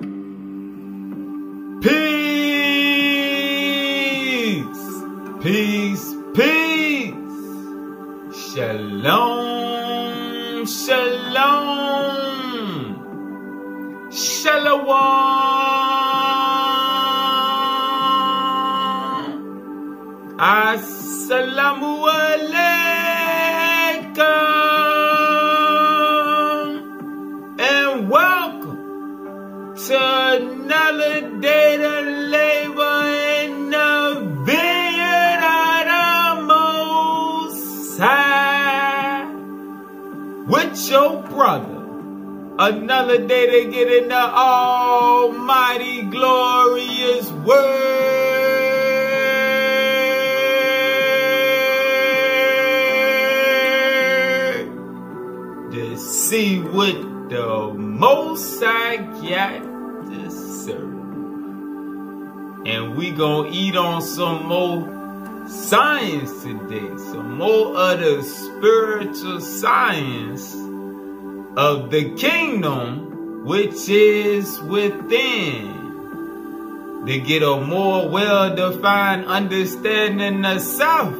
Peace. Peace. Peace. Shalom. Shalom. Shalom. Another day to get in the almighty glorious word. To see what the most I got to serve. And we gonna eat on some more science today. Some more of the spiritual science of the kingdom which is within. To get a more well-defined understanding of self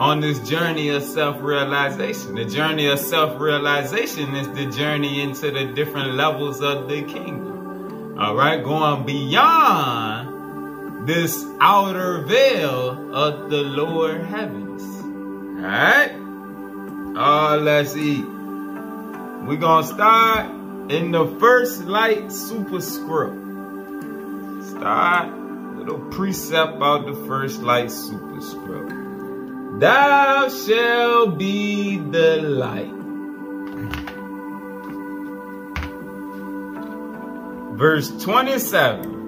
on this journey of self-realization. The journey of self-realization is the journey into the different levels of the kingdom. All right, going beyond this outer veil of the lower heavens. All right, oh, let's eat. We're gonna start in the first light superscript. Start little precept about the first light superscript. Thou shall be the light. Verse 27.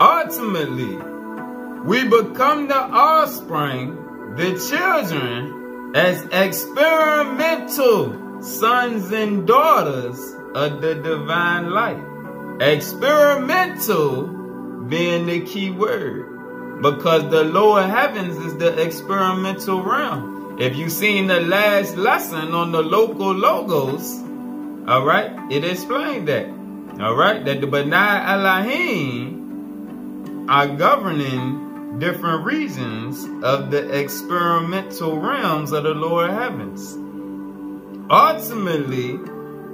Ultimately, we become the offspring, the children, as experimental sons and daughters of the divine light. Experimental being the key word because the lower heavens is the experimental realm. If you've seen the last lesson on the local logos, all right, it explained that. All right, that the Benai Elohim are governing different regions of the experimental realms of the lower heavens. Ultimately,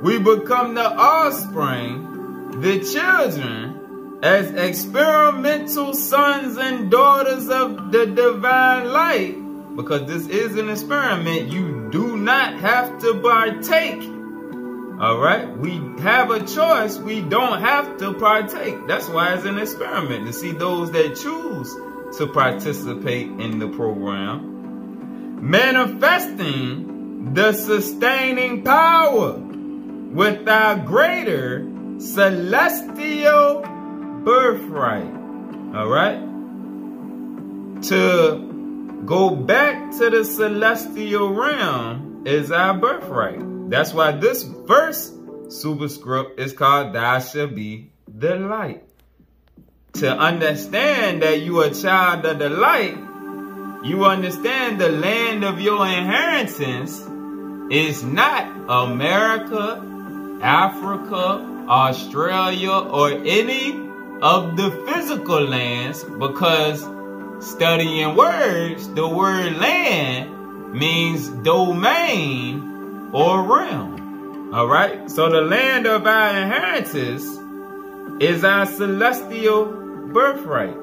we become the offspring, the children, as experimental sons and daughters of the divine light, because this is an experiment, you do not have to partake. All right, we have a choice. We don't have to partake. That's why it's an experiment to see those that choose to participate in the program, manifesting the sustaining power with our greater celestial birthright. All right? To go back to the celestial realm is our birthright. That's why this first superscript is called Thou shall be the light. To understand that you are a child of the light, you understand the land of your inheritance is not America, Africa, Australia, or any of the physical lands because studying words, the word land means domain or realm. All right. So the land of our inheritance is our celestial birthright.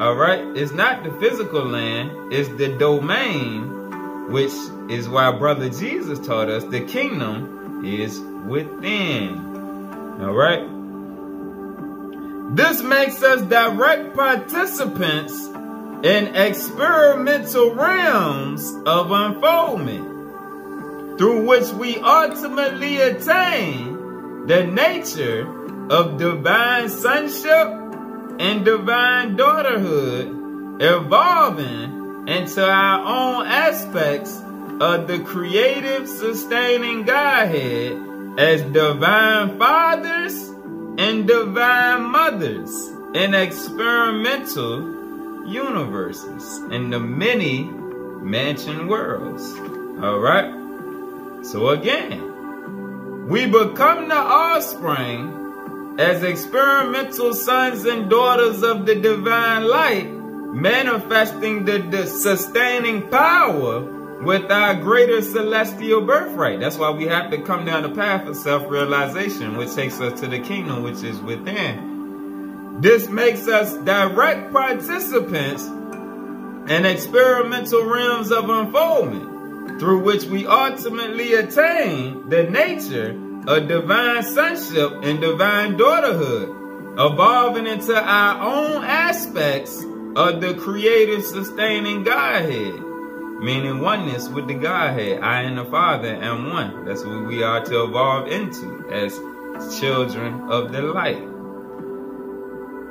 All right. It's not the physical land. It's the domain, which is why brother Jesus taught us the kingdom is within. All right. This makes us direct participants in experimental realms of unfoldment through which we ultimately attain the nature of divine sonship and divine daughterhood, evolving into our own aspects of the creative, sustaining Godhead as divine fathers and divine mothers in experimental universes in the many mansion worlds. All right. So again, we become the offspring as experimental sons and daughters of the divine light, manifesting the, the sustaining power with our greater celestial birthright. That's why we have to come down the path of self-realization, which takes us to the kingdom which is within. This makes us direct participants in experimental realms of unfoldment, through which we ultimately attain the nature of divine sonship and divine daughterhood, evolving into our own aspects of the creative sustaining Godhead meaning oneness with the Godhead. I and the Father am one. That's what we are to evolve into as children of the light.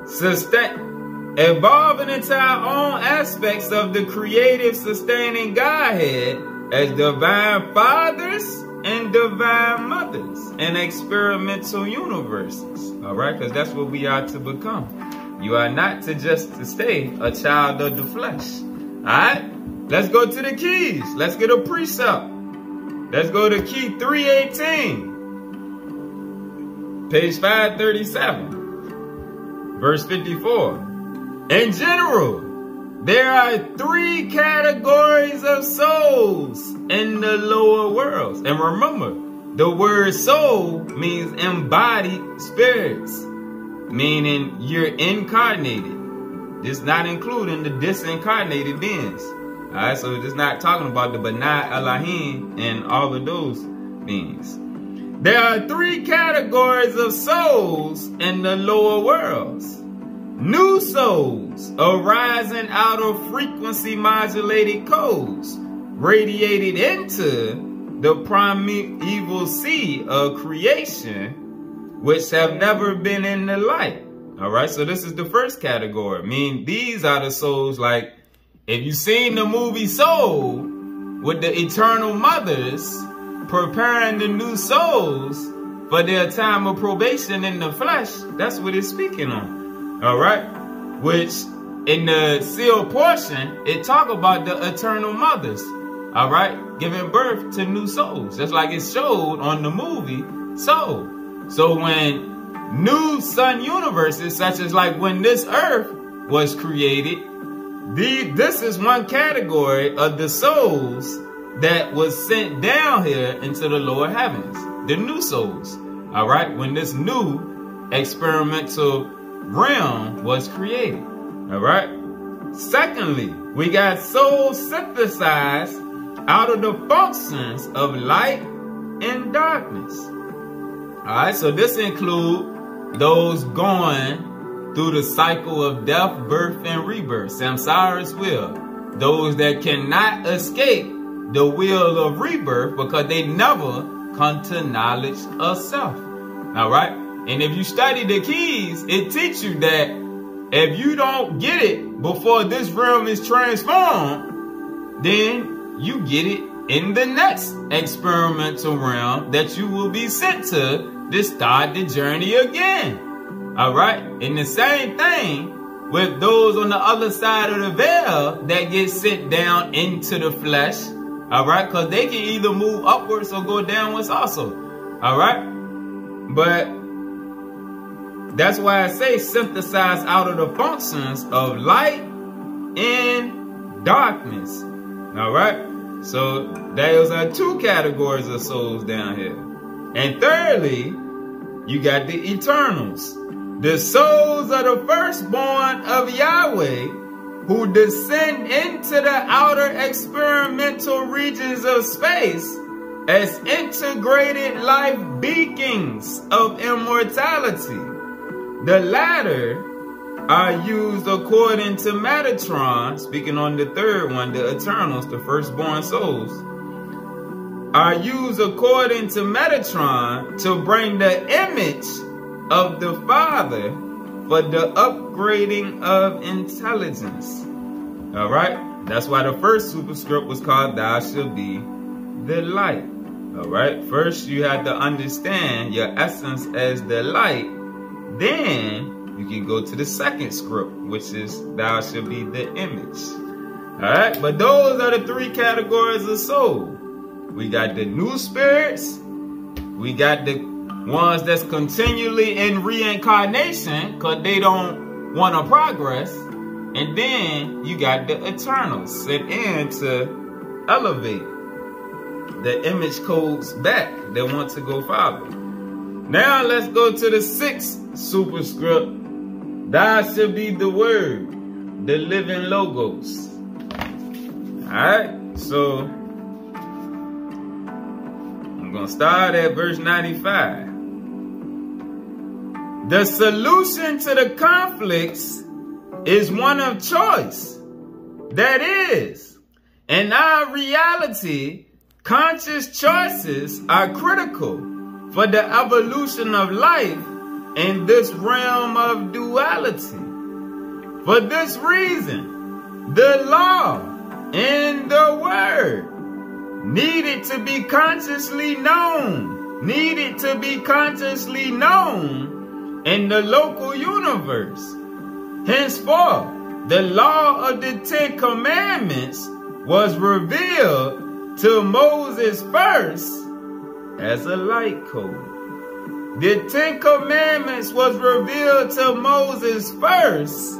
Sustain, evolving into our own aspects of the creative, sustaining Godhead as divine fathers and divine mothers and experimental universes. All right, because that's what we are to become. You are not to just to stay a child of the flesh. All right. Let's go to the keys. Let's get a precept. Let's go to key 318. Page 537. Verse 54. In general, there are three categories of souls in the lower worlds. And remember, the word soul means embodied spirits, meaning you're incarnated. This not including the disincarnated beings. Alright, so it's not talking about the Benai Elohim and all of those beings. There are three categories of souls in the lower worlds. New souls arising out of frequency modulated codes radiated into the primeval sea of creation, which have never been in the light. All right, so this is the first category. I mean, these are the souls like if you've seen the movie Soul with the eternal mothers preparing the new souls for their time of probation in the flesh, that's what it's speaking on. All right? Which in the sealed portion, it talk about the eternal mothers. All right? Giving birth to new souls. Just like it showed on the movie Soul. So when new sun universes, such as like when this earth was created, the, this is one category of the souls that was sent down here into the lower heavens. The new souls. All right. When this new experimental realm was created. All right. Secondly, we got souls synthesized out of the functions of light and darkness. All right. So this include those going through the cycle of death, birth, and rebirth, samsara's will. Those that cannot escape the wheel of rebirth because they never come to knowledge of self. All right? And if you study the keys, it teaches you that if you don't get it before this realm is transformed, then you get it in the next experimental realm that you will be sent to to start the journey again. All right. And the same thing with those on the other side of the veil that get sent down into the flesh. All right. Because they can either move upwards or go downwards also. All right. But that's why I say synthesize out of the functions of light and darkness. All right. So those are two categories of souls down here. And thirdly, you got the eternals. The souls of the firstborn of Yahweh who descend into the outer experimental regions of space as integrated life beacons of immortality. The latter are used according to Metatron, speaking on the third one, the Eternals, the firstborn souls, are used according to Metatron to bring the image of the Father for the upgrading of intelligence. All right? That's why the first superscript was called Thou Shall Be the Light. All right? First, you have to understand your essence as the light. Then, you can go to the second script, which is Thou Shall Be the Image. All right? But those are the three categories of soul. We got the new spirits, We got the ones that's continually in reincarnation because they don't want to progress. And then you got the eternals set in to elevate the image codes back that want to go farther. Now let's go to the sixth superscript. Thou should be the word, the living logos. Alright, so I'm going to start at verse 95. The solution to the conflicts is one of choice. That is, in our reality, conscious choices are critical for the evolution of life in this realm of duality. For this reason, the law and the word needed to be consciously known, needed to be consciously known in the local universe. Henceforth, the law of the Ten Commandments was revealed to Moses first as a light code. The Ten Commandments was revealed to Moses first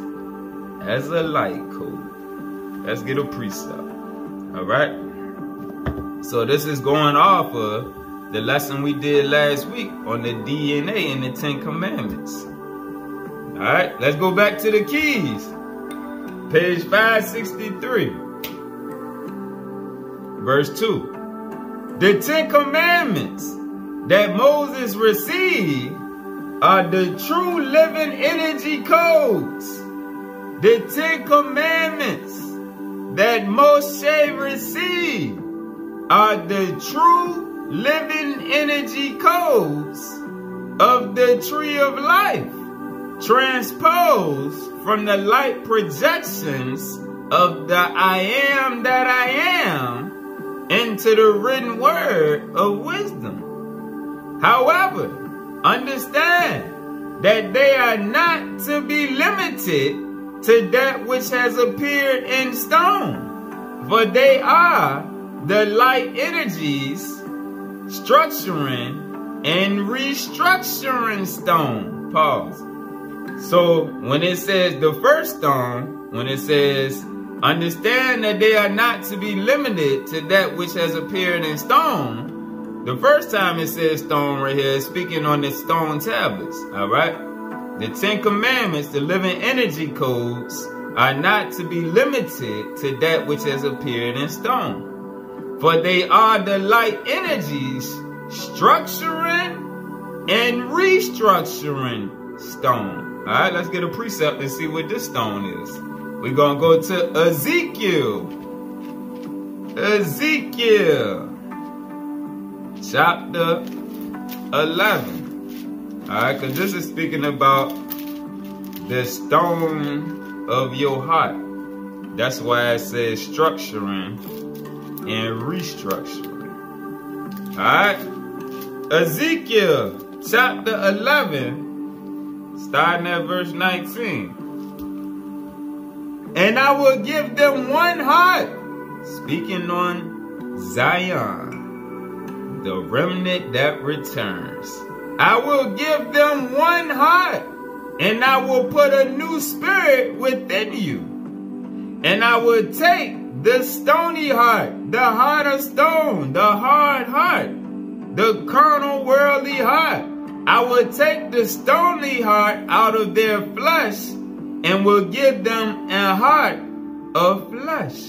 as a light code. Let's get a precept. All right. So this is going off of the lesson we did last week on the DNA and the Ten Commandments. All right, let's go back to the keys. Page 563, verse 2. The Ten Commandments that Moses received are the true living energy codes. The Ten Commandments that Moshe received are the true living energy codes of the tree of life, transposed from the light projections of the I am that I am into the written word of wisdom. However, understand that they are not to be limited to that which has appeared in stone, for they are the light energies structuring and restructuring stone. Pause. So when it says the first stone, when it says, understand that they are not to be limited to that which has appeared in stone, the first time it says stone right here speaking on the stone tablets, all right? The Ten Commandments, the living energy codes, are not to be limited to that which has appeared in stone. For they are the light energies structuring and restructuring stone. All right, let's get a precept and see what this stone is. We're going to go to Ezekiel. Ezekiel. Chapter 11. All right, because this is speaking about the stone of your heart. That's why it says structuring and restructuring. Alright? Ezekiel chapter 11, starting at verse 19. And I will give them one heart, speaking on Zion, the remnant that returns. I will give them one heart, and I will put a new spirit within you. And I will take the stony heart, the heart of stone, the hard heart, the carnal worldly heart. I will take the stony heart out of their flesh and will give them a heart of flesh,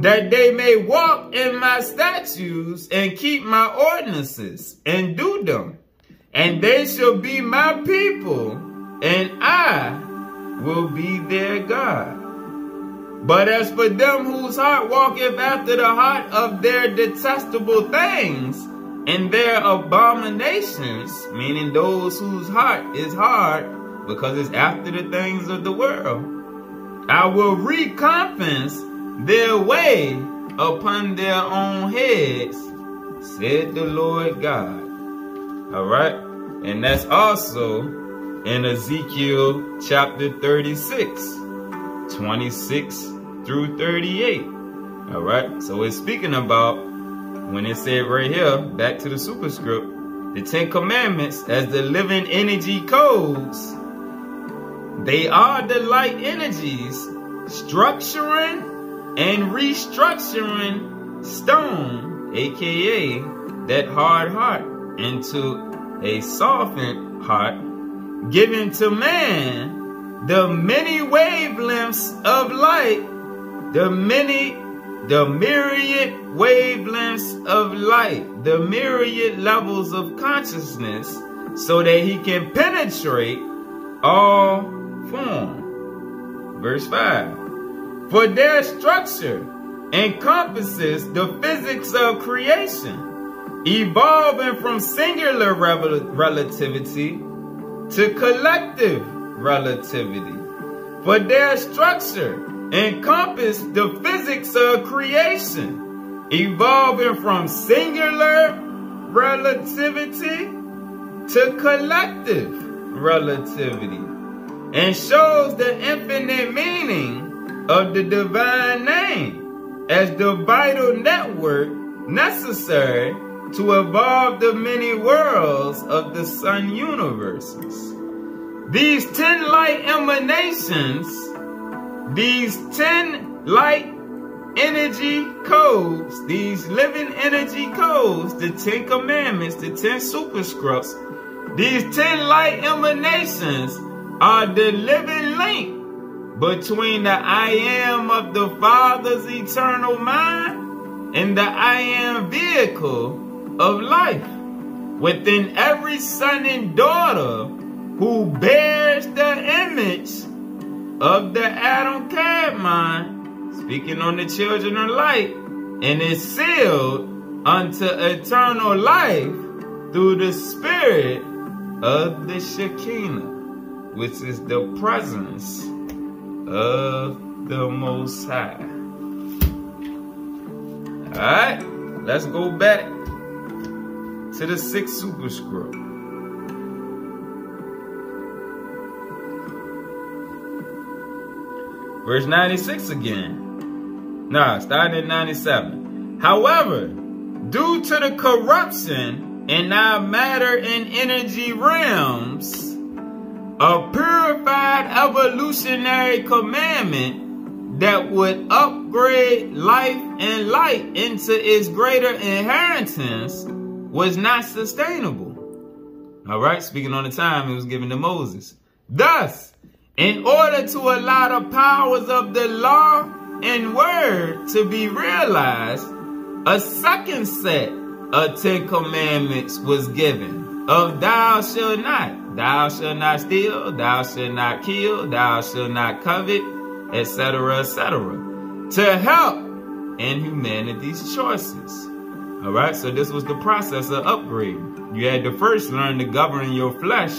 that they may walk in my statutes and keep my ordinances and do them. And they shall be my people, and I will be their God. But as for them whose heart walketh after the heart of their detestable things and their abominations, meaning those whose heart is hard because it's after the things of the world, I will recompense their way upon their own heads, said the Lord God. All right? And that's also in Ezekiel chapter 36, 26 through 38. All right. So it's speaking about when it said right here, back to the superscript, the Ten Commandments as the living energy codes, they are the light energies structuring and restructuring stone, aka that hard heart, into a softened heart, giving to man the many wavelengths of light, the many the myriad wavelengths of light, the myriad levels of consciousness, so that he can penetrate all Verse 5. For their structure encompasses the physics of creation, evolving from singular rel relativity to collective relativity. For their structure encompasses the physics of creation, evolving from singular relativity to collective relativity, and shows the infinite meaning of the divine name as the vital network necessary to evolve the many worlds of the sun universes. These ten light emanations these 10 light energy codes, these living energy codes, the 10 commandments, the 10 superscripts, these 10 light emanations are the living link between the I am of the Father's eternal mind and the I am vehicle of life within every son and daughter who bears the image of the Adam Kadmon, speaking on the children of light, and is sealed unto eternal life through the spirit of the Shekinah, which is the presence of the Most High. Alright, let's go back to the sixth superscript. Verse 96 again. Nah, starting at 97. However, due to the corruption in our matter and energy realms, a purified evolutionary commandment that would upgrade life and light into its greater inheritance was not sustainable. All right, speaking on the time it was given to Moses. Thus, in order to allow the powers of the law and word to be realized, a second set of Ten Commandments was given of thou shalt not, thou shalt not steal, thou shalt not kill, thou shalt not covet, etc., etc., to help in humanity's choices. All right, so this was the process of upgrade. You had to first learn to govern your flesh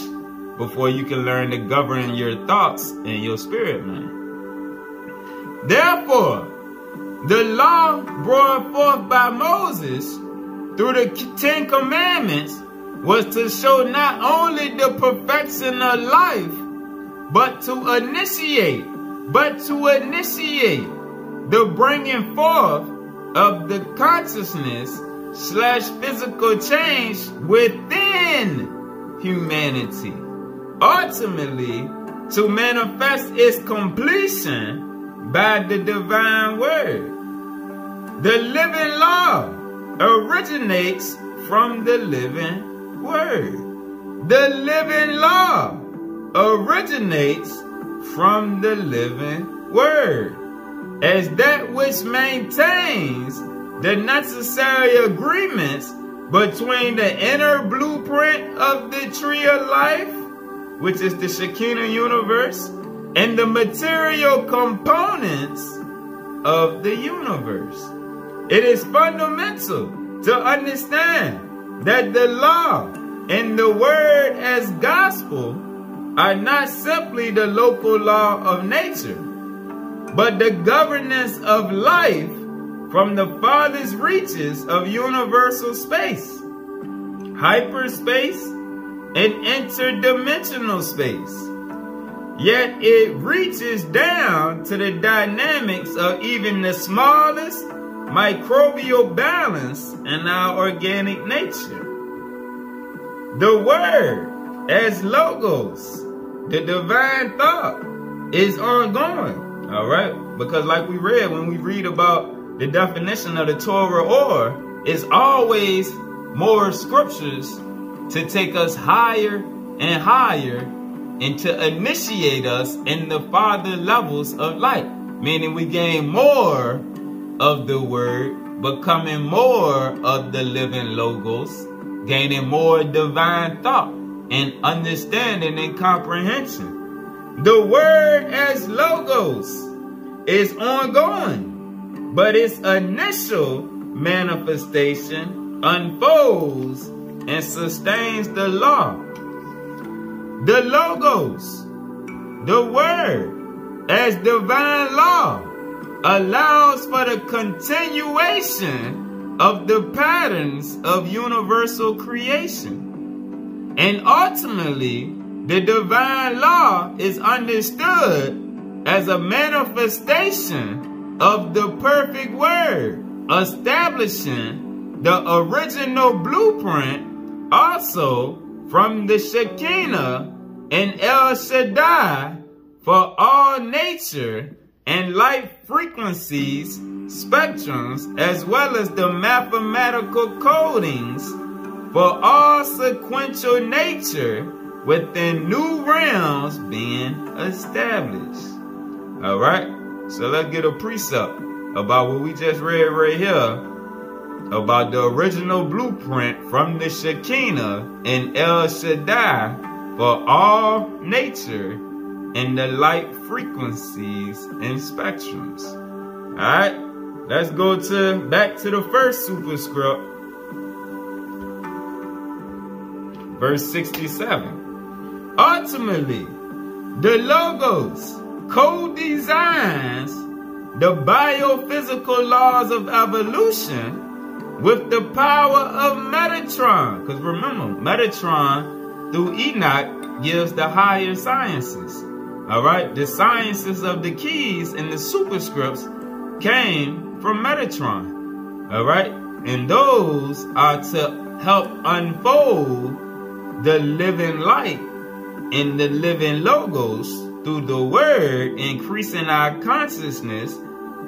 before you can learn to govern your thoughts and your spirit man. Therefore, the law brought forth by Moses through the Ten Commandments was to show not only the perfection of life, but to initiate, but to initiate the bringing forth of the consciousness slash physical change within humanity ultimately to manifest its completion by the divine word. The living law originates from the living word. The living law originates from the living word as that which maintains the necessary agreements between the inner blueprint of the tree of life which is the Shekinah universe, and the material components of the universe. It is fundamental to understand that the law and the word as gospel are not simply the local law of nature, but the governance of life from the farthest reaches of universal space, hyperspace, and interdimensional space. Yet it reaches down to the dynamics of even the smallest microbial balance in our organic nature. The Word as Logos, the divine thought, is ongoing. All right? Because like we read, when we read about the definition of the Torah or, it's always more scriptures to take us higher and higher and to initiate us in the farther levels of light. Meaning we gain more of the word, becoming more of the living logos, gaining more divine thought and understanding and comprehension. The word as logos is ongoing, but its initial manifestation unfolds and sustains the law. The logos, the word as divine law allows for the continuation of the patterns of universal creation. And ultimately, the divine law is understood as a manifestation of the perfect word, establishing the original blueprint also from the Shekinah and El Shaddai for all nature and light frequencies, spectrums, as well as the mathematical codings for all sequential nature within new realms being established. All right, so let's get a precept about what we just read right here about the original blueprint from the Shekinah and El Shaddai for all nature in the light frequencies and spectrums. Alright, let's go to back to the first superscript. Verse 67. Ultimately, the logos co-designs the biophysical laws of evolution with the power of Metatron. Because remember, Metatron through Enoch gives the higher sciences. All right, the sciences of the keys and the superscripts came from Metatron. All right, and those are to help unfold the living light in the living logos through the word, increasing our consciousness,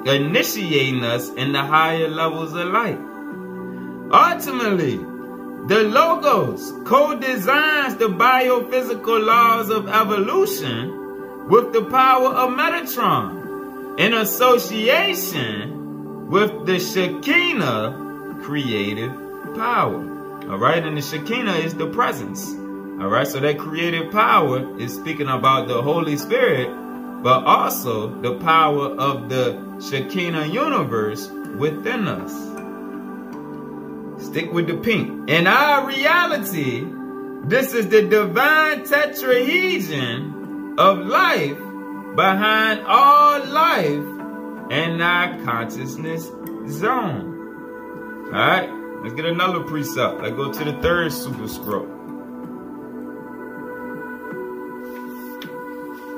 initiating us in the higher levels of light. Ultimately, the logos co-designs the biophysical laws of evolution with the power of Metatron in association with the Shekinah creative power. All right, and the Shekinah is the presence. All right, so that creative power is speaking about the Holy Spirit, but also the power of the Shekinah universe within us. Stick with the pink. In our reality, this is the divine tetrahedron of life behind all life and our consciousness zone. All right, let's get another precept. Let's go to the third super superscript.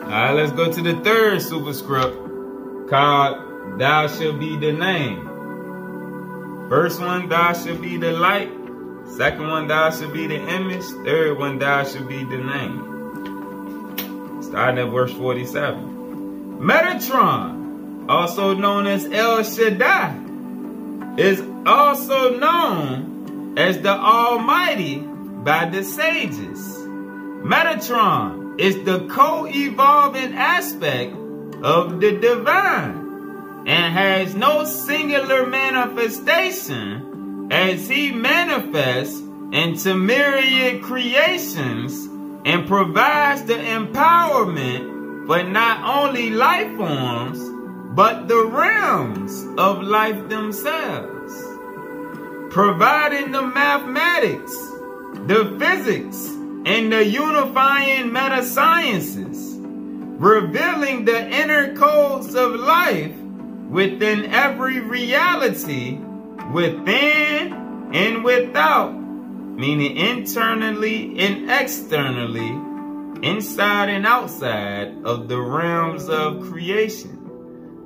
All right, let's go to the third superscript called Thou Shall Be the Name. First one, Thou Shall Be the Light. Second one, Thou Shall Be the Image. Third one, Thou Shall Be the Name. Starting at verse 47. Metatron, also known as El Shaddai, is also known as the Almighty by the sages. Metatron is the co-evolving aspect of the divine and has no singular manifestation as he manifests into myriad creations and provides the empowerment for not only life forms, but the realms of life themselves. Providing the mathematics, the physics, and the unifying meta sciences, revealing the inner codes of life within every reality, within and without meaning internally and externally, inside and outside of the realms of creation.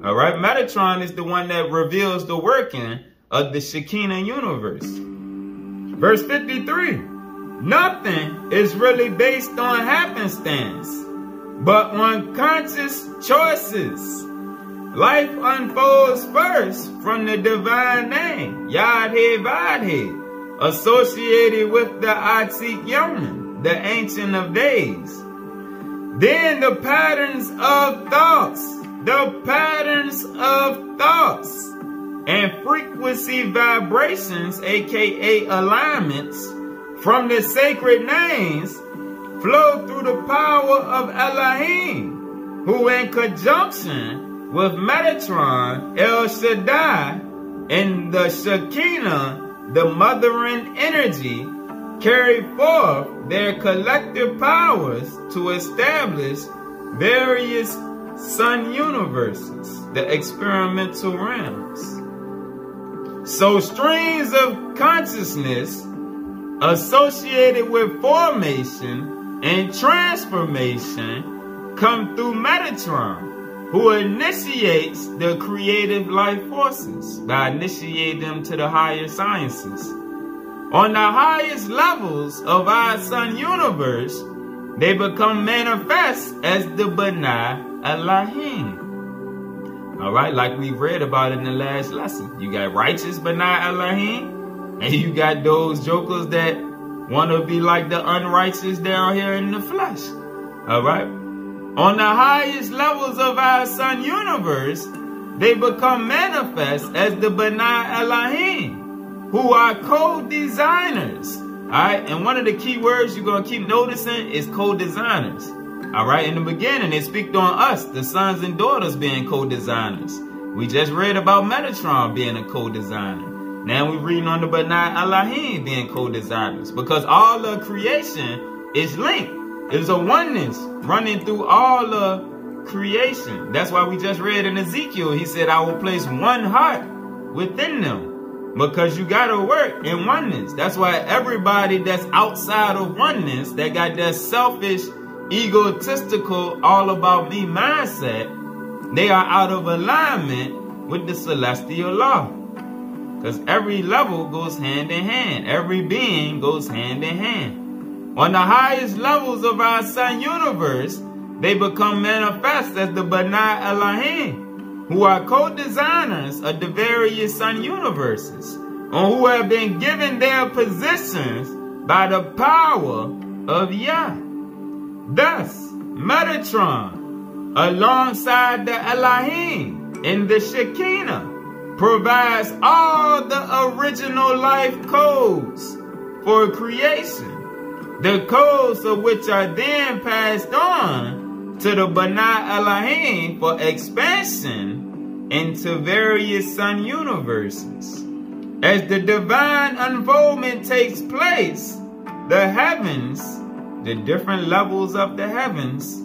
All right, Metatron is the one that reveals the working of the Shekinah universe. Verse 53 Nothing is really based on happenstance, but on conscious choices. Life unfolds first from the divine name, Yad-He Vadhe, associated with the Atik Yomin, the Ancient of Days. Then the patterns of thoughts, the patterns of thoughts and frequency vibrations, aka alignments, from the sacred names flow through the power of Elohim, who in conjunction with Metatron, El Shaddai, and the Shekinah, the mothering energy, carry forth their collective powers to establish various sun universes, the experimental realms. So streams of consciousness associated with formation and transformation come through Metatron, who initiates the creative life forces by initiating them to the higher sciences. On the highest levels of our sun universe, they become manifest as the Banai Elohim. All right, like we read about in the last lesson. You got righteous Banai Elohim, and you got those jokers that want to be like the unrighteous down here in the flesh. All right? On the highest levels of our sun universe, they become manifest as the Banai Elohim, who are co-designers. All right, and one of the key words you're going to keep noticing is co-designers. All right, in the beginning, it speak on us, the sons and daughters being co-designers. We just read about Metatron being a co-designer. Now we're reading on the Banai Elohim being co-designers because all of creation is linked. It's a oneness running through all the creation. That's why we just read in Ezekiel, he said, I will place one heart within them because you got to work in oneness. That's why everybody that's outside of oneness, that got that selfish egotistical, all about me mindset, they are out of alignment with the celestial law. Because every level goes hand in hand. Every being goes hand in hand. On the highest levels of our sun universe, they become manifest as the Banai Elohim, who are co-designers of the various sun universes, and who have been given their positions by the power of Yah. Thus, Metatron, alongside the Elohim in the Shekinah, provides all the original life codes for creation, the codes of which are then passed on to the Banai Elohim for expansion into various sun universes. As the divine unfoldment takes place, the heavens the different levels of the heavens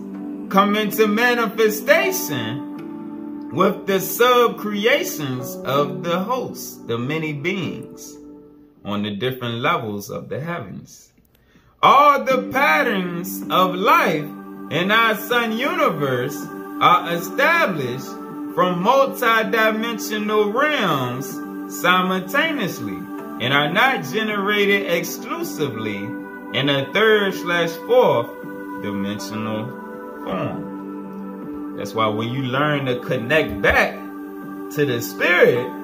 come into manifestation with the sub-creations of the hosts, the many beings on the different levels of the heavens. All the patterns of life in our sun universe are established from multi-dimensional realms simultaneously and are not generated exclusively in a third slash fourth dimensional form. That's why when you learn to connect back to the spirit,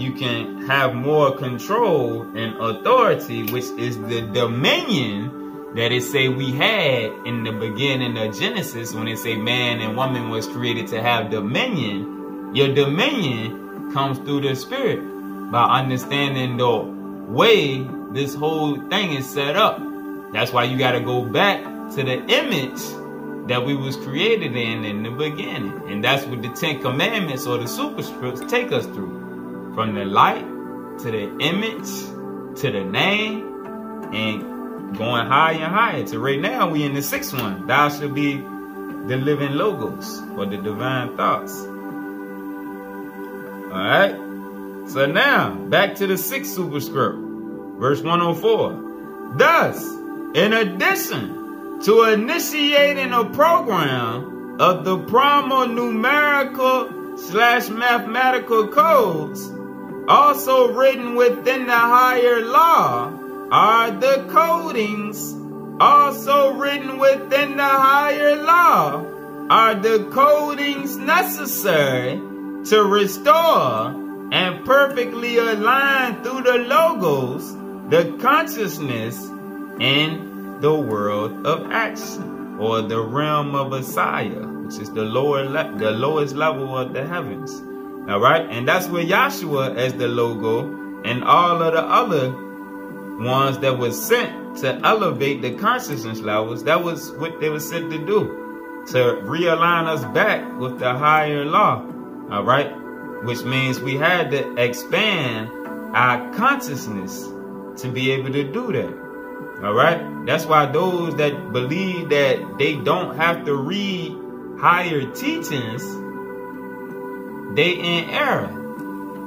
you can have more control and authority, which is the dominion that it say we had in the beginning of Genesis when it say man and woman was created to have dominion. Your dominion comes through the spirit by understanding the way this whole thing is set up. That's why you got to go back to the image that we was created in in the beginning. And that's what the Ten Commandments or the superscripts take us through. From the light to the image to the name and going higher and higher. To right now we in the sixth one. Thou shall be the living logos or the divine thoughts. Alright? So now, back to the sixth superscript. Verse 104. Thus, in addition to initiating a program of the primal numerical slash mathematical codes also written within the higher law are the codings also written within the higher law are the codings necessary to restore and perfectly align through the logos the consciousness in the world of action or the realm of Assiah, which is the lower the lowest level of the heavens. All right, and that's where Yahshua as the logo and all of the other ones that was sent to elevate the consciousness levels. That was what they were sent to do, to realign us back with the higher law. All right, which means we had to expand our consciousness to be able to do that. All right, that's why those that believe that they don't have to read higher teachings, they in error.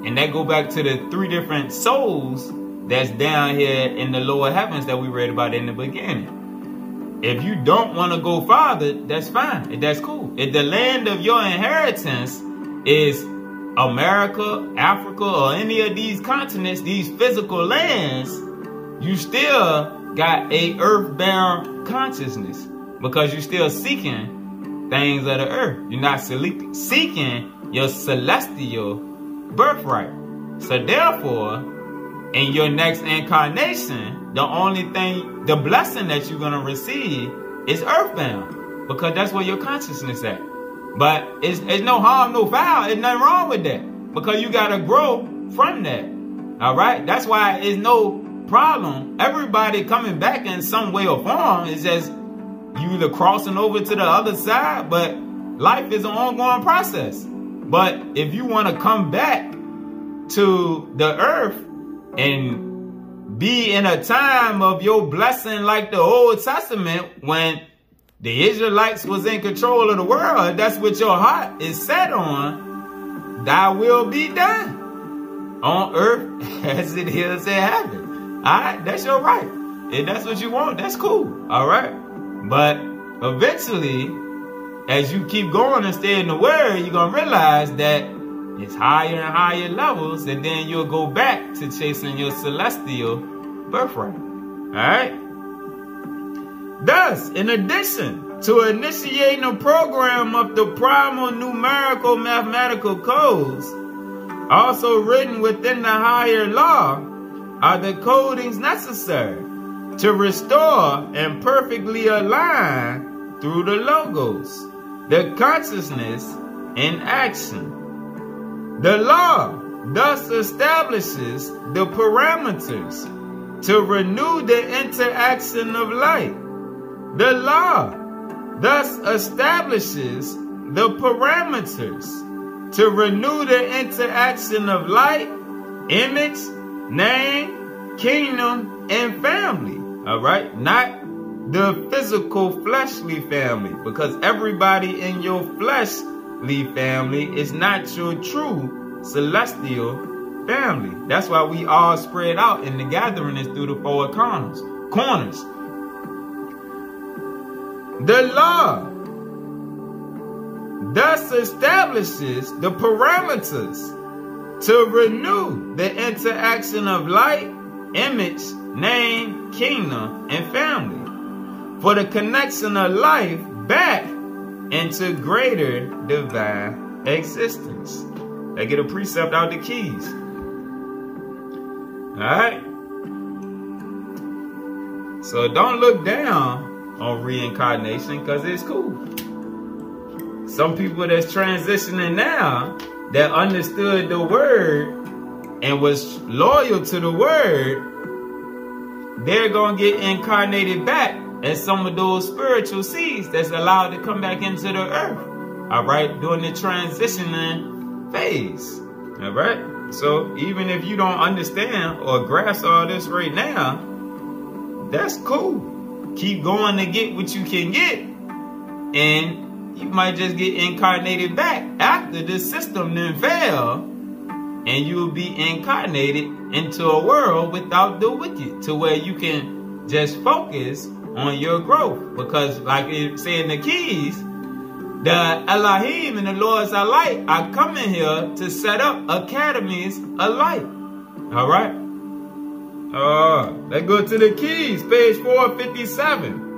And that go back to the three different souls that's down here in the lower heavens that we read about in the beginning. If you don't want to go farther, that's fine. That's cool. If the land of your inheritance is America, Africa, or any of these continents, these physical lands, you still got a earthbound consciousness because you're still seeking things of the earth. You're not seeking your celestial birthright. So therefore, in your next incarnation, the only thing, the blessing that you're going to receive is earthbound because that's where your consciousness at. But it's, it's no harm, no foul. There's nothing wrong with that because you got to grow from that. All right. That's why it's no problem. Everybody coming back in some way or form is just you either crossing over to the other side, but life is an ongoing process. But if you want to come back to the earth and be in a time of your blessing like the Old Testament when the Israelites was in control of the world, that's what your heart is set on, thy will be done on earth as it is in heaven. All right, that's your right. If that's what you want, that's cool. All right. But eventually, as you keep going and stay in the word, you're going to realize that it's higher and higher levels, and then you'll go back to chasing your celestial birthright. Alright? Thus, in addition to initiating a program of the primal numerical mathematical codes, also written within the higher law, are the codings necessary to restore and perfectly align through the logos, the consciousness in action the law thus establishes the parameters to renew the interaction of light. The law thus establishes the parameters to renew the interaction of light, image, name, kingdom, and family. All right? Not the physical fleshly family because everybody in your fleshly family is not your true celestial family. That's why we all spread out and the gathering is through the four corners. Corners. The law thus establishes the parameters to renew the interaction of light, image, name, kingdom, and family for the connection of life back into greater divine existence. They get a precept out the keys. Alright? So don't look down on reincarnation because it's cool. Some people that's transitioning now that understood the word and was loyal to the word, they're going to get incarnated back and some of those spiritual seeds that's allowed to come back into the earth. All right, during the transitioning phase. All right. So even if you don't understand or grasp all this right now, that's cool. Keep going to get what you can get, and you might just get incarnated back after this system then fail, and you'll be incarnated into a world without the wicked, to where you can just focus on your growth. Because like it said in the keys, The Elohim and the Lords of light are coming here to set up academies of light. All right. Uh, let's go to the keys, page 457.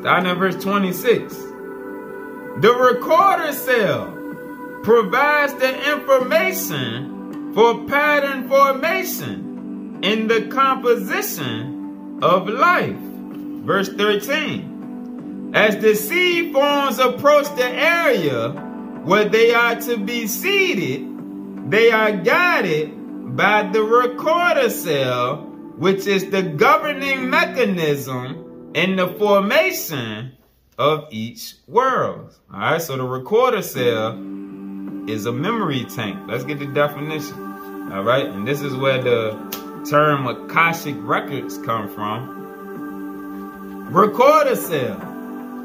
Starting at verse 26. The recorder cell provides the information for pattern formation in the composition of life. Verse 13. As the seed forms approach the area where they are to be seeded, they are guided by the recorder cell, which is the governing mechanism in the formation of each world. All right, so the recorder cell is a memory tank. Let's get the definition. All right, and this is where the term Akashic records come from. Recorder cell,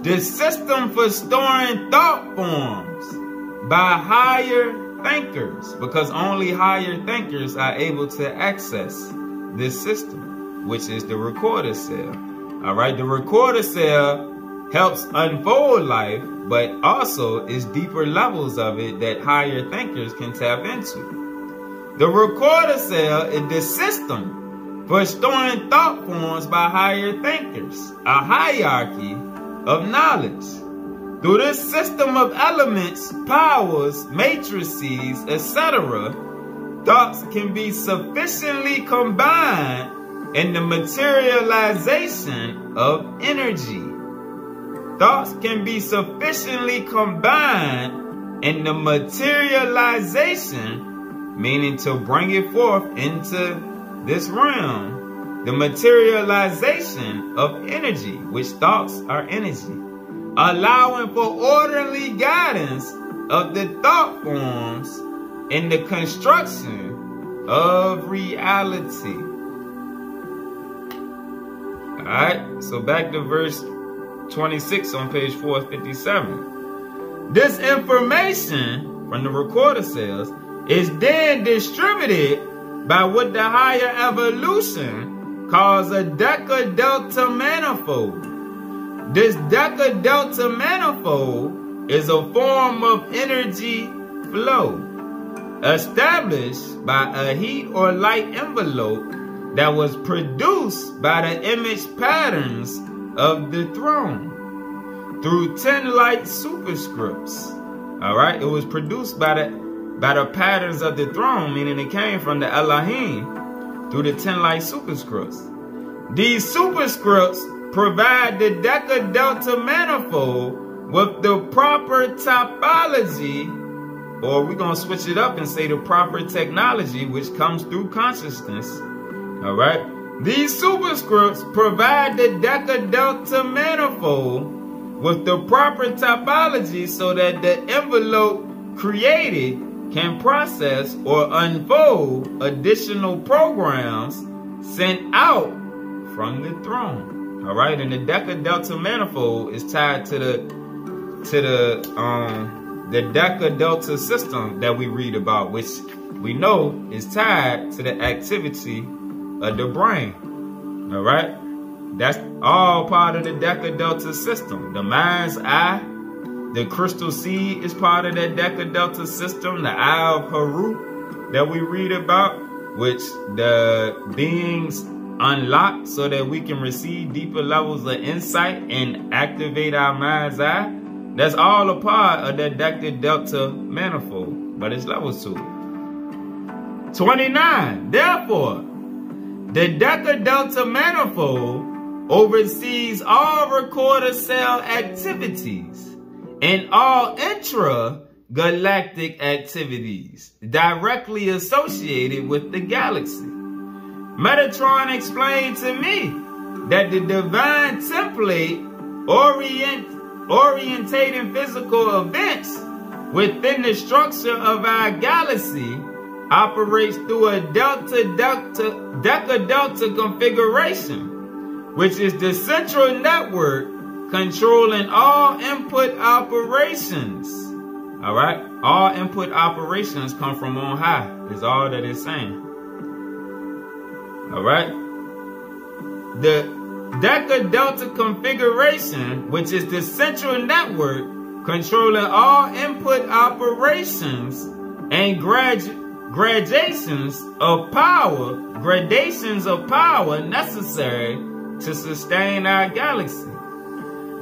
the system for storing thought forms by higher thinkers because only higher thinkers are able to access this system, which is the recorder cell. All right, the recorder cell helps unfold life, but also is deeper levels of it that higher thinkers can tap into. The recorder cell is the system for storing thought forms by higher thinkers, a hierarchy of knowledge. Through this system of elements, powers, matrices, etc., thoughts can be sufficiently combined in the materialization of energy. Thoughts can be sufficiently combined in the materialization, meaning to bring it forth into this realm, the materialization of energy, which thoughts are energy allowing for orderly guidance of the thought forms in the construction of reality. Alright, so back to verse 26 on page 457. This information from the recorder cells is then distributed by what the higher evolution calls a deca-delta manifold. This deca delta manifold is a form of energy flow established by a heat or light envelope that was produced by the image patterns of the throne through 10 light superscripts. All right, it was produced by the by the patterns of the throne, meaning it came from the Elohim through the 10 light superscripts. These superscripts provide the Deca Delta manifold with the proper topology, or we're going to switch it up and say the proper technology, which comes through consciousness. All right. These superscripts provide the Deca Delta manifold with the proper topology so that the envelope created can process or unfold additional programs sent out from the throne. All right, and the Deca Delta manifold is tied to the to the um the Deca Delta system that we read about, which we know is tied to the activity of the brain. All right, that's all part of the Deca Delta system. The mind's eye, the crystal sea is part of that Deca Delta system. The eye of Haru that we read about, which the beings unlock so that we can receive deeper levels of insight and activate our mind's eye. That's all a part of that Deca Delta manifold, but it's level 2. 29. Therefore, the Deca Delta manifold oversees all recorder cell activities and all intra-galactic activities directly associated with the galaxy. Metatron explained to me that the divine template orient, orientating physical events within the structure of our galaxy operates through a delta delta deca delta configuration, which is the central network controlling all input operations. All right, all input operations come from on high. Is all that it's saying. All right. The Deca-Delta configuration, which is the central network controlling all input operations and grad gradations of power, gradations of power necessary to sustain our galaxy.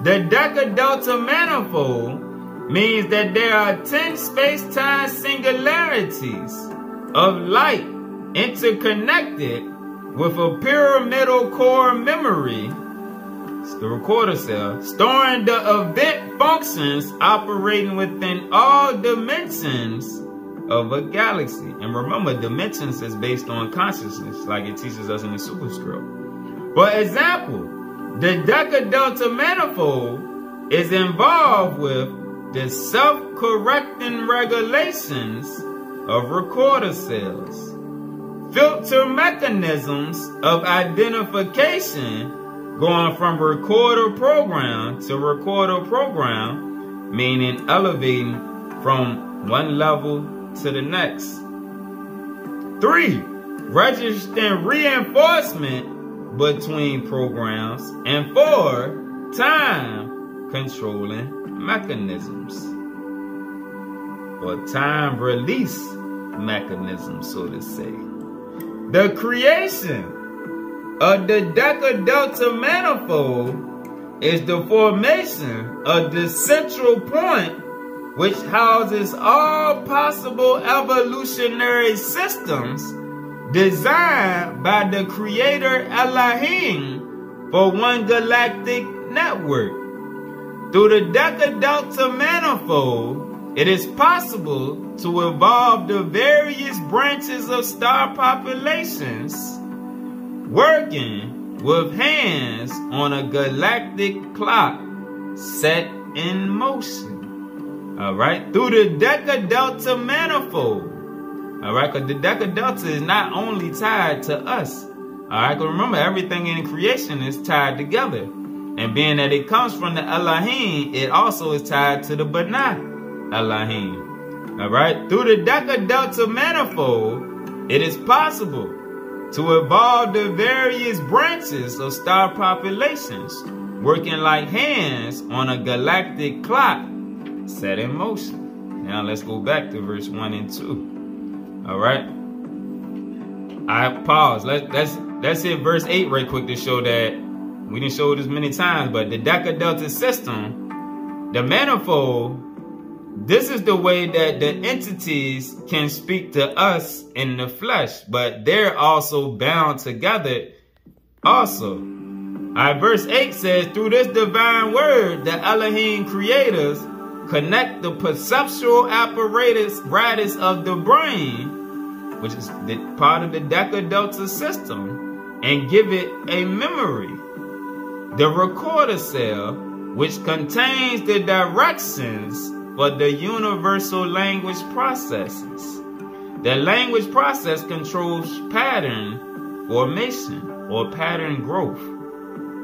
The Deca-Delta manifold means that there are 10 space-time singularities of light interconnected with a pyramidal core memory, it's the recorder cell, storing the event functions operating within all dimensions of a galaxy. And remember, dimensions is based on consciousness, like it teaches us in the superscript. For example, the Deca-Delta manifold is involved with the self-correcting regulations of recorder cells filter mechanisms of identification going from recorder program to recorder program, meaning elevating from one level to the next. Three, registering reinforcement between programs. And four, time controlling mechanisms or time release mechanisms, so to say. The creation of the Deca-Delta manifold is the formation of the central point which houses all possible evolutionary systems designed by the creator Elohim for one galactic network. Through the Deca-Delta manifold, it is possible to evolve the various branches of star populations working with hands on a galactic clock set in motion. All right, through the Deca-Delta manifold. All right, because the Deca-Delta is not only tied to us. All right, because remember, everything in creation is tied together. And being that it comes from the Elohim, it also is tied to the Banah. Elohim. All right, through the Deca-Delta manifold, it is possible to evolve the various branches of star populations, working like hands on a galactic clock set in motion. Now let's go back to verse 1 and 2. All right. I pause. Let, let's let's verse 8 right quick to show that we didn't show this many times, but the Deca-Delta system, the manifold this is the way that the entities can speak to us in the flesh, but they're also bound together also. Right, verse 8 says, Through this divine word, the Elohim creators connect the perceptual apparatus apparatus of the brain, which is the, part of the Deca-Delta system, and give it a memory. The recorder cell, which contains the directions for the universal language processes. The language process controls pattern formation or pattern growth,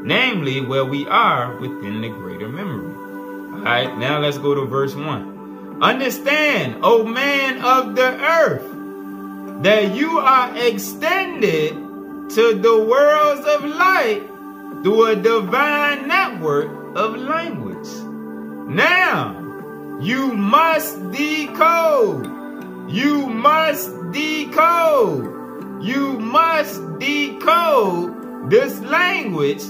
namely where we are within the greater memory. All right, now let's go to verse 1. Understand, O man of the earth, that you are extended to the worlds of light through a divine network of language. Now, you must decode. You must decode. You must decode this language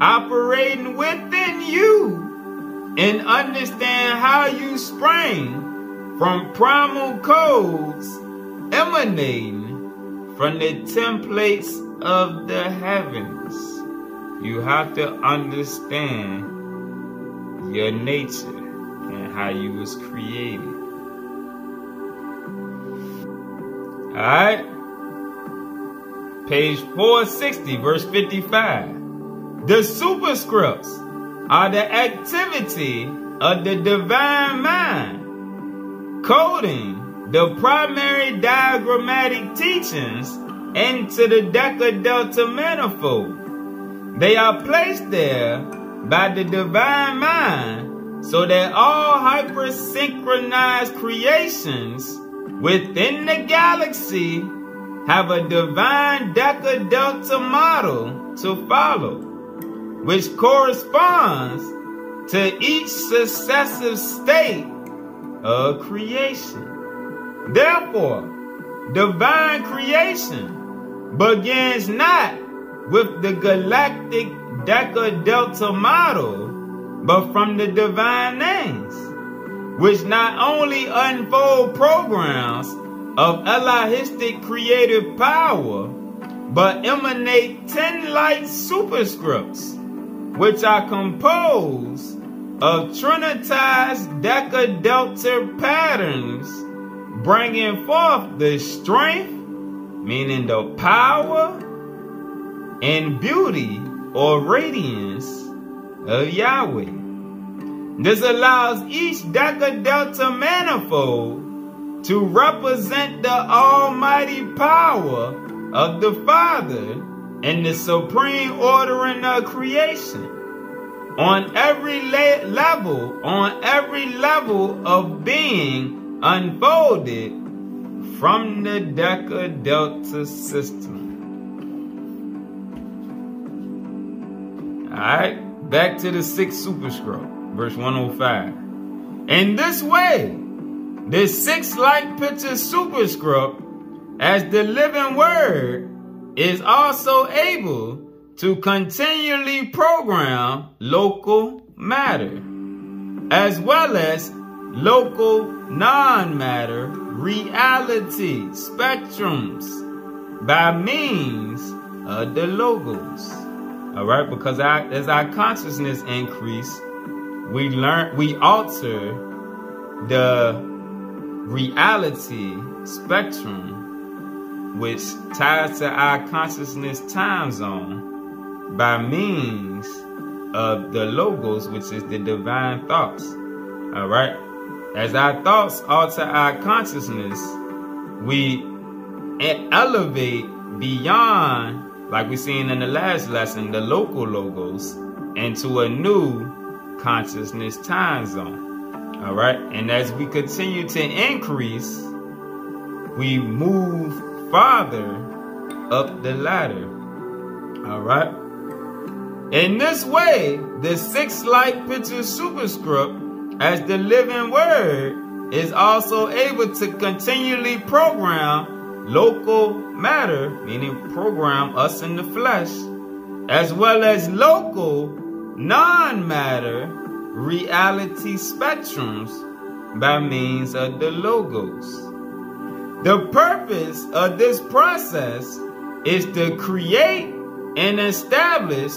operating within you and understand how you sprang from primal codes emanating from the templates of the heavens. You have to understand your nature and how you was created. Alright? Page 460, verse 55. The superscripts are the activity of the divine mind, coding the primary diagrammatic teachings into the Deca-Delta manifold. They are placed there by the divine mind so that all hypersynchronized creations within the galaxy have a divine Deca-Delta model to follow. which corresponds to each successive state of creation. Therefore, divine creation begins not with the galactic Deca Delta model, but from the divine names, which not only unfold programs of Elohistic creative power, but emanate 10 light superscripts, which are composed of trinitized Deca Delta patterns, bringing forth the strength, meaning the power and beauty or radiance of Yahweh. This allows each Deca Delta manifold to represent the almighty power of the Father and the supreme ordering of creation. On every level, on every level of being unfolded from the Deca Delta system. Alright, back to the sixth superscript verse 105. In this way, the six light picture superscript as the living word is also able to continually program local matter as well as local non-matter reality spectrums by means of the logos. All right, because our, as our consciousness increase, we learn we alter the reality spectrum which ties to our consciousness time zone by means of the logos which is the divine thoughts all right as our thoughts alter our consciousness we elevate beyond like we seen in the last lesson the local logos into a new consciousness time zone. All right. And as we continue to increase, we move farther up the ladder. All right. In this way, the six light picture superscript as the living word is also able to continually program local matter, meaning program us in the flesh, as well as local non-matter reality spectrums by means of the logos. The purpose of this process is to create and establish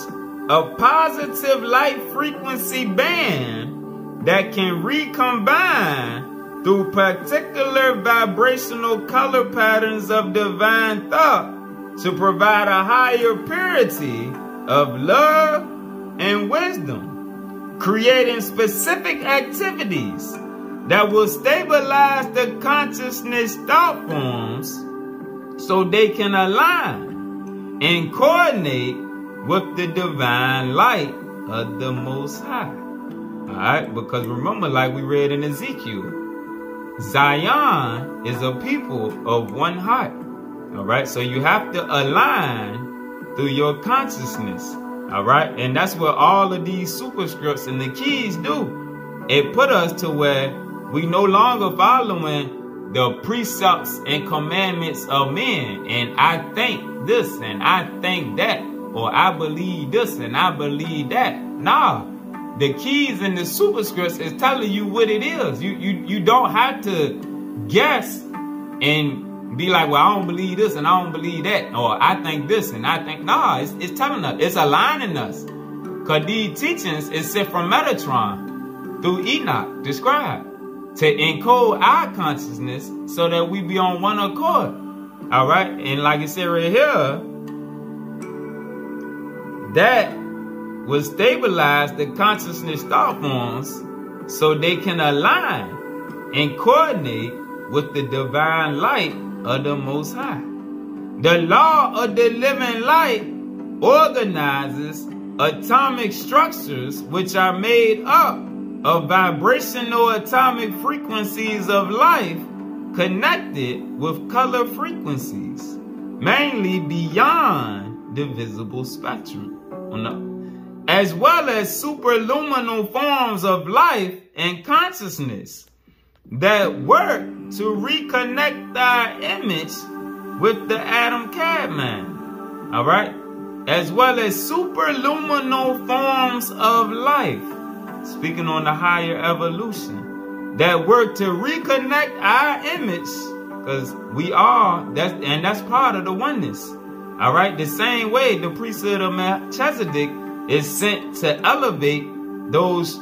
a positive light frequency band that can recombine through particular vibrational color patterns of divine thought to provide a higher purity of love and wisdom, creating specific activities that will stabilize the consciousness thought forms so they can align and coordinate with the divine light of the Most High. Alright, because remember, like we read in Ezekiel, Zion is a people of one heart. Alright, so you have to align through your consciousness. All right. And that's what all of these superscripts and the keys do. It put us to where we no longer following the precepts and commandments of men. And I think this and I think that, or I believe this and I believe that. Nah. The keys and the superscripts is telling you what it is. You you you don't have to guess and be like, well, I don't believe this and I don't believe that, or I think this and I think, nah, it's, it's telling us, it's aligning us. Because these teachings is sent from Metatron through Enoch, described, to encode our consciousness so that we be on one accord. All right, and like I said right here, that will stabilize the consciousness thought forms so they can align and coordinate with the divine light of the Most High. The law of the living light organizes atomic structures which are made up of vibrational atomic frequencies of life connected with color frequencies, mainly beyond the visible spectrum. As well as superluminal forms of life and consciousness that work to reconnect our image with the Adam Kadmon. All right? As well as superluminal forms of life. Speaking on the higher evolution. That work to reconnect our image. Because we are, that's and that's part of the oneness. All right? The same way the priesthood of Melchizedek is sent to elevate those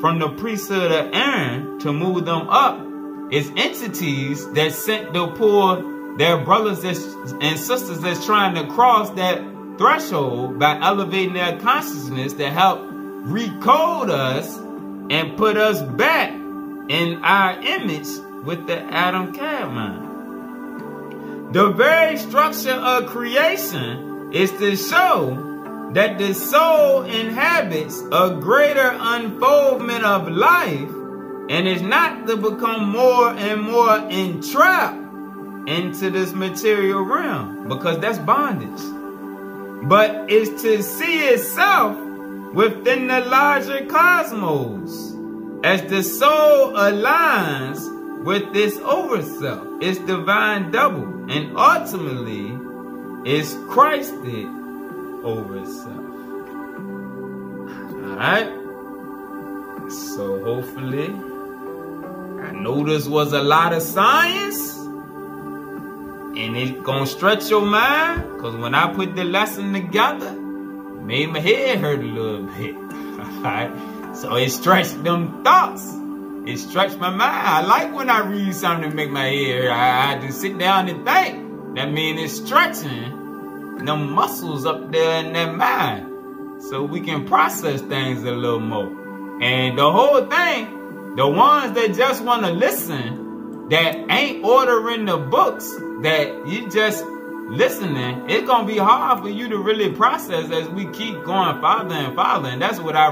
from the priesthood of Aaron to move them up is entities that sent the poor, their brothers and sisters that's trying to cross that threshold by elevating their consciousness to help recode us and put us back in our image with the Adam Kadmon. The very structure of creation is to show that the soul inhabits a greater unfoldment of life and is not to become more and more entrapped into this material realm because that's bondage. But is to see itself within the larger cosmos as the soul aligns with this overself, its divine double, and ultimately is Christed over itself. Alright? So hopefully, I know this was a lot of science. And it gonna stretch your mind. Cause when I put the lesson together, made my head hurt a little bit. Alright? So it stretched them thoughts. It stretched my mind. I like when I read something to make my head hurt. I, I just sit down and think. That means it's stretching them muscles up there in that mind so we can process things a little more. And the whole thing, the ones that just want to listen, that ain't ordering the books, that you just listening, it's going to be hard for you to really process as we keep going farther and farther. And that's what I,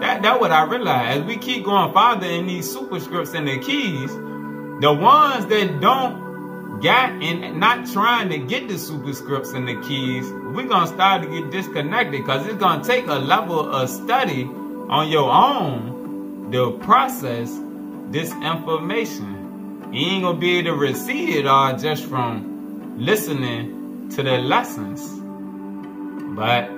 that, that what I realize. As we keep going farther in these superscripts and the keys, the ones that don't got and not trying to get the superscripts and the keys, we're going to start to get disconnected because it's going to take a level of study on your own to process this information. You ain't going to be able to receive it all just from listening to the lessons. But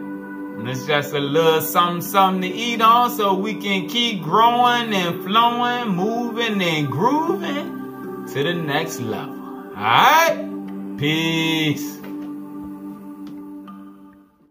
it's just a little something, something to eat on so we can keep growing and flowing, moving and grooving to the next level. Alright? Peace.